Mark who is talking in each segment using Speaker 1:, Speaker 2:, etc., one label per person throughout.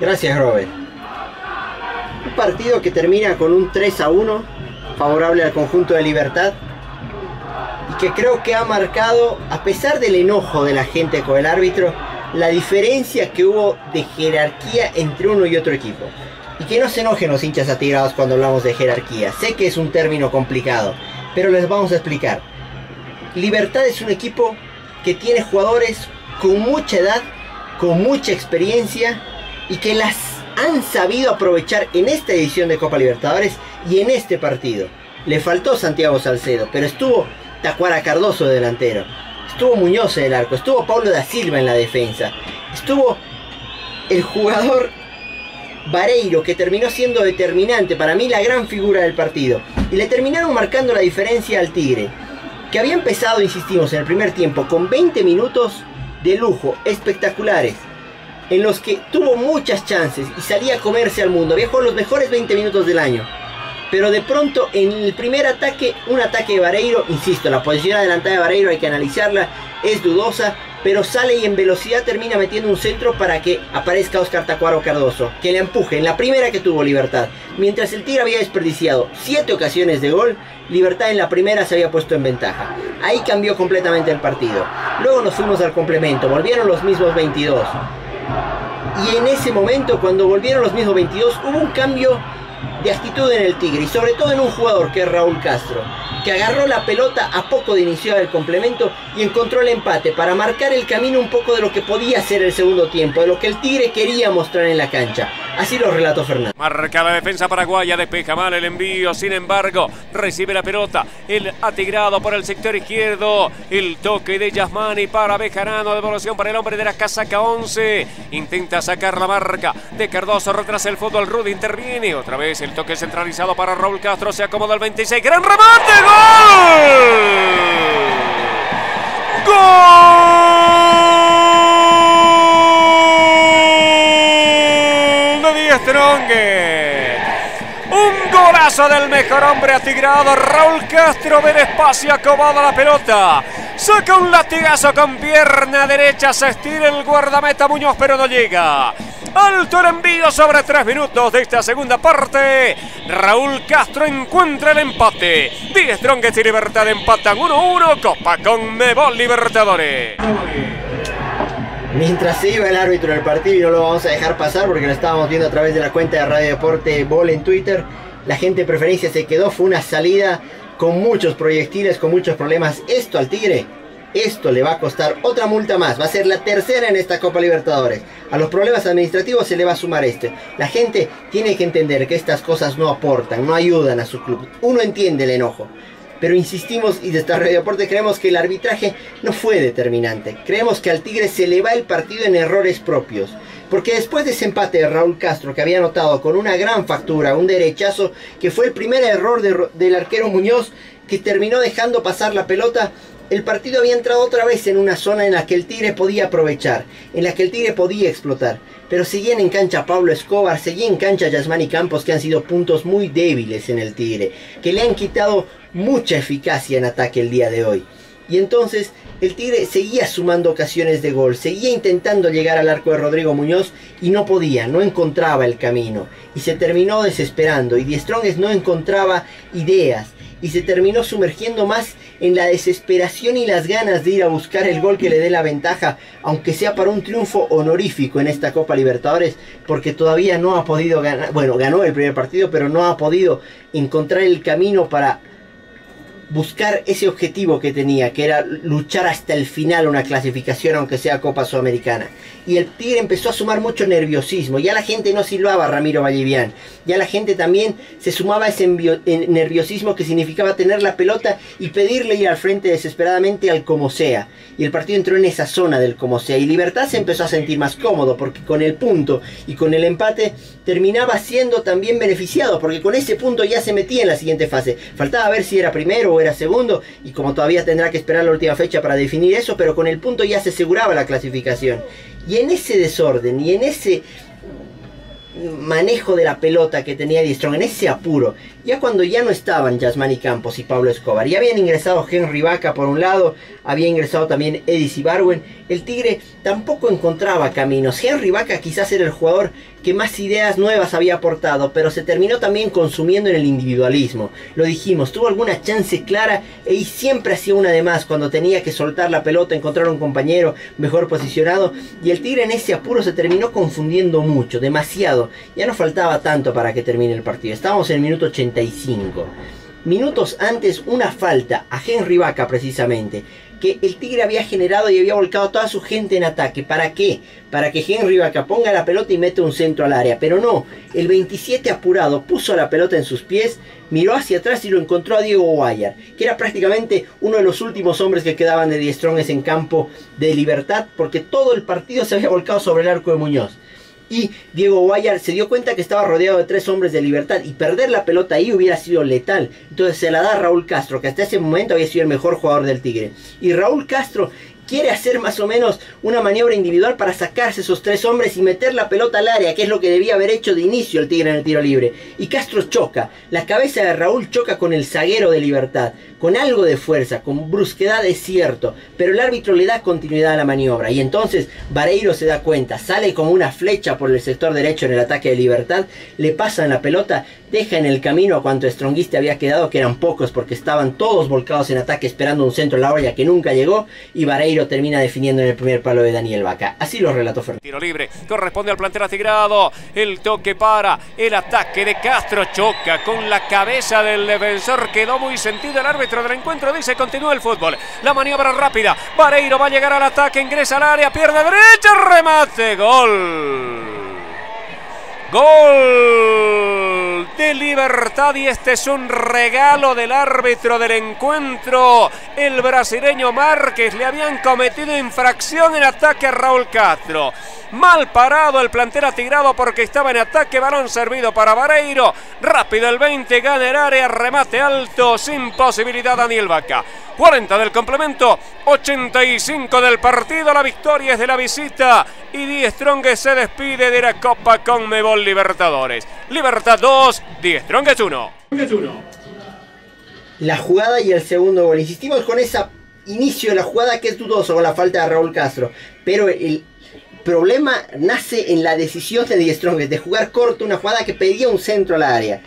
Speaker 1: Gracias, Robert. Un partido que termina con un 3 a 1 favorable al conjunto de Libertad y que creo que ha marcado, a pesar del enojo de la gente con el árbitro, la diferencia que hubo de jerarquía entre uno y otro equipo. Y que no se enojen los hinchas atigrados cuando hablamos de jerarquía. Sé que es un término complicado, pero les vamos a explicar. Libertad es un equipo que tiene jugadores con mucha edad, con mucha experiencia y que las han sabido aprovechar en esta edición de Copa Libertadores y en este partido. Le faltó Santiago Salcedo, pero estuvo Tacuara Cardoso de delantero. Estuvo Muñoz en el arco, estuvo Pablo da Silva en la defensa. Estuvo el jugador Vareiro, que terminó siendo determinante, para mí la gran figura del partido. Y le terminaron marcando la diferencia al Tigre, que había empezado, insistimos, en el primer tiempo con 20 minutos de lujo, espectaculares, en los que tuvo muchas chances y salía a comerse al mundo. Jugado los mejores 20 minutos del año. Pero de pronto en el primer ataque, un ataque de Vareiro, insisto, la posición adelantada de Vareiro hay que analizarla, es dudosa, pero sale y en velocidad termina metiendo un centro para que aparezca Oscar Tacuaro Cardoso, que le empuje en la primera que tuvo Libertad. Mientras el Tigre había desperdiciado 7 ocasiones de gol, Libertad en la primera se había puesto en ventaja. Ahí cambió completamente el partido. Luego nos fuimos al complemento, volvieron los mismos 22. Y en ese momento, cuando volvieron los mismos 22, hubo un cambio de actitud en el Tigre y sobre todo en un jugador que es Raúl Castro, que agarró la pelota a poco de iniciar el complemento y encontró el empate para marcar el camino un poco de lo que podía ser el segundo tiempo, de lo que el Tigre quería mostrar en la cancha. Así lo relató Fernando.
Speaker 2: Marca la defensa paraguaya, despeja mal el envío, sin embargo, recibe la pelota, el atigrado por el sector izquierdo, el toque de Yasmani para Bejarano, devolución para el hombre de la casaca 11, intenta sacar la marca de Cardoso, retrasa el fútbol, Rudy interviene, otra vez el toque centralizado para Raúl Castro, se acomoda el 26, gran remate, gol. ¡Gol! Un golazo del mejor hombre atigrado. Raúl Castro ve espacio, acomoda la pelota. Saca un latigazo con pierna derecha. Se estira el guardameta Muñoz, pero no llega. Alto el envío sobre tres minutos de esta segunda parte. Raúl Castro encuentra el empate. Die Strongest y Libertad empatan 1-1. Copa con Mebol Libertadores.
Speaker 1: Mientras iba el árbitro del partido y no lo vamos a dejar pasar porque lo estábamos viendo a través de la cuenta de Radio Deporte Bol en Twitter, la gente preferencia se quedó, fue una salida con muchos proyectiles, con muchos problemas. Esto al Tigre, esto le va a costar otra multa más, va a ser la tercera en esta Copa Libertadores. A los problemas administrativos se le va a sumar este. La gente tiene que entender que estas cosas no aportan, no ayudan a su club. Uno entiende el enojo. Pero insistimos y desde Radio Deporte creemos que el arbitraje no fue determinante. Creemos que al Tigre se le va el partido en errores propios. Porque después de ese empate de Raúl Castro que había anotado con una gran factura, un derechazo, que fue el primer error del arquero Muñoz que terminó dejando pasar la pelota, el partido había entrado otra vez en una zona en la que el Tigre podía aprovechar, en la que el Tigre podía explotar. Pero seguían en cancha Pablo Escobar, seguían en cancha Yasmani Campos, que han sido puntos muy débiles en el Tigre, que le han quitado mucha eficacia en ataque el día de hoy. Y entonces el Tigre seguía sumando ocasiones de gol, seguía intentando llegar al arco de Rodrigo Muñoz y no podía, no encontraba el camino. Y se terminó desesperando y Die Strongest no encontraba ideas y se terminó sumergiendo más en la desesperación y las ganas de ir a buscar el gol que le dé la ventaja, aunque sea para un triunfo honorífico en esta Copa Libertadores, porque todavía no ha podido ganar, bueno, ganó el primer partido, pero no ha podido encontrar el camino para buscar ese objetivo que tenía, que era luchar hasta el final una clasificación, aunque sea Copa Sudamericana. Y el Tigre empezó a sumar mucho nerviosismo. Ya la gente no silbaba a Ramiro Vallivian. Ya la gente también se sumaba a ese nerviosismo que significaba tener la pelota y pedirle ir al frente desesperadamente al como sea. Y el partido entró en esa zona del como sea. Y Libertad se empezó a sentir más cómodo porque con el punto y con el empate terminaba siendo también beneficiado. Porque con ese punto ya se metía en la siguiente fase. Faltaba ver si era primero o era segundo y como todavía tendrá que esperar la última fecha para definir eso, pero con el punto ya se aseguraba la clasificación. Y en ese desorden y en ese manejo de la pelota que tenía Die Strong, en ese apuro. Ya cuando ya no estaban Yasmani Campos y Pablo Escobar, ya habían ingresado Henry Vaca por un lado, había ingresado también Eddie Ibarwen, el Tigre tampoco encontraba caminos. Henry Vaca quizás era el jugador que más ideas nuevas había aportado, pero se terminó también consumiendo en el individualismo. Lo dijimos, tuvo alguna chance clara y siempre hacía una de más cuando tenía que soltar la pelota, encontrar un compañero mejor posicionado y el Tigre en ese apuro se terminó confundiendo mucho, demasiado. Ya no faltaba tanto para que termine el partido. Estábamos en el minuto 85. Minutos antes una falta a Henry Vaca precisamente que el Tigre había generado y había volcado toda su gente en ataque. ¿Para qué? Para que Henry Vaca ponga la pelota y mete un centro al área. Pero no, el 27 apurado puso la pelota en sus pies, miró hacia atrás y lo encontró a Diego Guayar, que era prácticamente uno de los últimos hombres que quedaban de Die en campo de libertad, porque todo el partido se había volcado sobre el arco de Muñoz y Diego Guayar se dio cuenta que estaba rodeado de tres hombres de libertad y perder la pelota ahí hubiera sido letal. Entonces se la da a Raúl Castro, que hasta ese momento había sido el mejor jugador del Tigre. Y Raúl Castro quiere hacer más o menos una maniobra individual para sacarse esos tres hombres y meter la pelota al área, que es lo que debía haber hecho de inicio el Tigre en el tiro libre. Y Castro choca, la cabeza de Raúl choca con el zaguero de Libertad, con algo de fuerza, con brusquedad es cierto, pero el árbitro le da continuidad a la maniobra y entonces Vareiro se da cuenta, sale como una flecha por el sector derecho en el ataque de Libertad, le pasan la pelota, deja en el camino a cuanto Stronguiste había quedado, que eran pocos porque estaban todos volcados en ataque esperando un centro en la olla que nunca llegó y Vareiro termina definiendo en el primer palo de Daniel Vaca. Así lo relató Fernando.
Speaker 2: Tiro libre, corresponde al plantel atigrado. El toque para el ataque de Castro. Choca con la cabeza del defensor. Quedó muy sentido el árbitro del encuentro. Dice continúa el fútbol. La maniobra rápida. Vareiro va a llegar al ataque. Ingresa al área. Pierde derecha. Remate. Gol. Gol de Libertad y este es un regalo del árbitro del encuentro. El brasileño Márquez le habían cometido infracción en ataque a Raúl Castro. Mal parado el plantel atigrado porque estaba en ataque. Balón servido para Vareiro. Rápido el 20. Gana el área. Remate alto. Sin posibilidad Daniel Vaca. 40 del complemento. 85 del partido. La victoria es de la visita. Y Die Strong se despide de la Copa Conmebol Libertadores. Libertad 2. Die Strong es 1.
Speaker 1: La jugada y el segundo gol. Insistimos con ese inicio de la jugada que es dudoso con la falta de Raúl Castro. Pero el problema nace en la decisión de Die Strong de jugar corto una jugada que pedía un centro al área.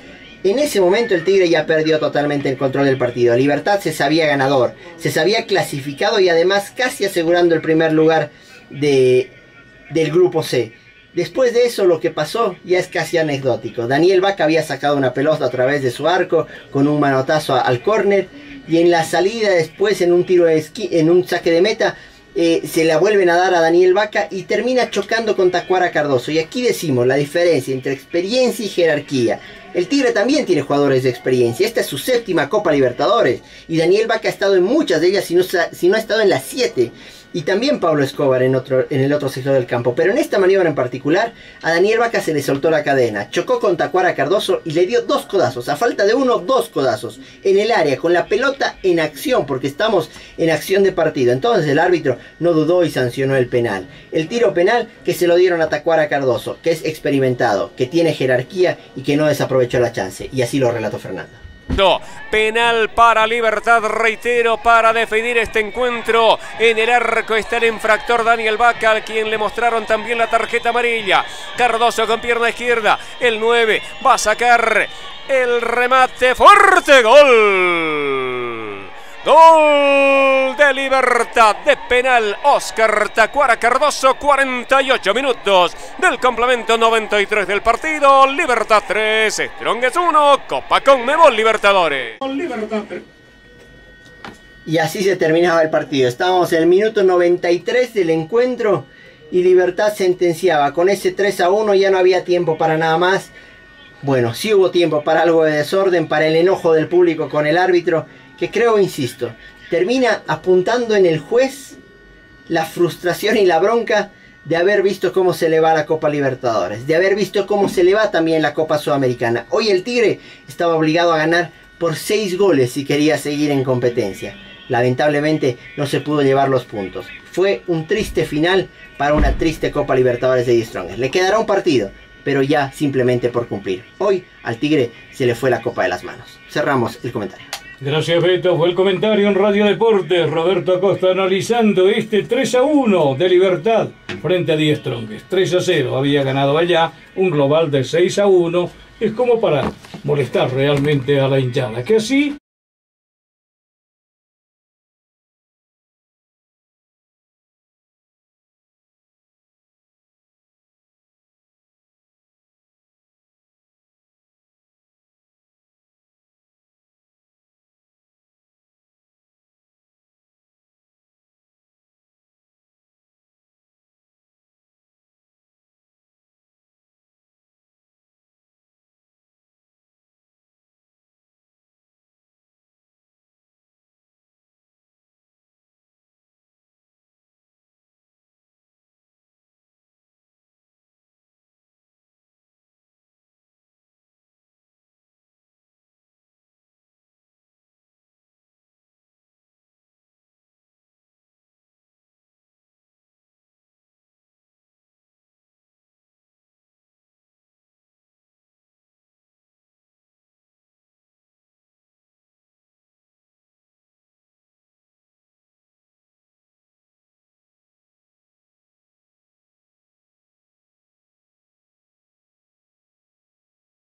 Speaker 1: En ese momento el Tigre ya perdió totalmente el control del partido. Libertad se sabía ganador, se sabía clasificado y además casi asegurando el primer lugar de, del grupo C. Después de eso lo que pasó ya es casi anecdótico. Daniel Vaca había sacado una pelota a través de su arco con un manotazo al córner y en la salida después en un tiro de esquí, en un saque de meta eh, se la vuelven a dar a Daniel Vaca y termina chocando con Tacuara Cardoso. Y aquí decimos la diferencia entre experiencia y jerarquía. El Tigre también tiene jugadores de experiencia. Esta es su séptima Copa Libertadores. Y Daniel Vaca ha estado en muchas de ellas, si no, si no ha estado en las siete y también Pablo Escobar en, otro, en el otro sector del campo. Pero en esta maniobra en particular, a Daniel Vaca se le soltó la cadena, chocó con Tacuara Cardoso y le dio dos codazos, a falta de uno, dos codazos, en el área, con la pelota en acción, porque estamos en acción de partido. Entonces el árbitro no dudó y sancionó el penal. El tiro penal que se lo dieron a Tacuara Cardoso, que es experimentado, que tiene jerarquía y que no desaprovechó la chance. Y así lo relató Fernando.
Speaker 2: Penal para Libertad, reitero, para definir este encuentro. En el arco está el infractor Daniel Vaca, al quien le mostraron también la tarjeta amarilla. Cardoso con pierna izquierda. El 9 va a sacar el remate fuerte. Gol. Gol de libertad de penal Oscar Tacuara Cardoso, 48 minutos del complemento 93 del partido. Libertad 3, Strongest 1, Copa Conmebol Libertadores.
Speaker 1: Y así se terminaba el partido. Estábamos en el minuto 93 del encuentro y Libertad sentenciaba. Con ese 3 a 1 ya no había tiempo para nada más. Bueno, sí hubo tiempo para algo de desorden, para el enojo del público con el árbitro que creo, insisto, termina apuntando en el juez la frustración y la bronca de haber visto cómo se le va la Copa Libertadores, de haber visto cómo se le va también la Copa Sudamericana. Hoy el Tigre estaba obligado a ganar por 6 goles si quería seguir en competencia. Lamentablemente no se pudo llevar los puntos. Fue un triste final para una triste Copa Libertadores de Strongest. Le quedará un partido, pero ya simplemente por cumplir. Hoy al Tigre se le fue la copa de las manos. Cerramos el comentario.
Speaker 3: Gracias Beto, fue el comentario en Radio Deportes. Roberto Acosta analizando este 3 a 1 de Libertad frente a 10 Tronques. 3 a 0 había ganado allá, un global de 6 a 1. Es como para molestar realmente a la hinchada. Que así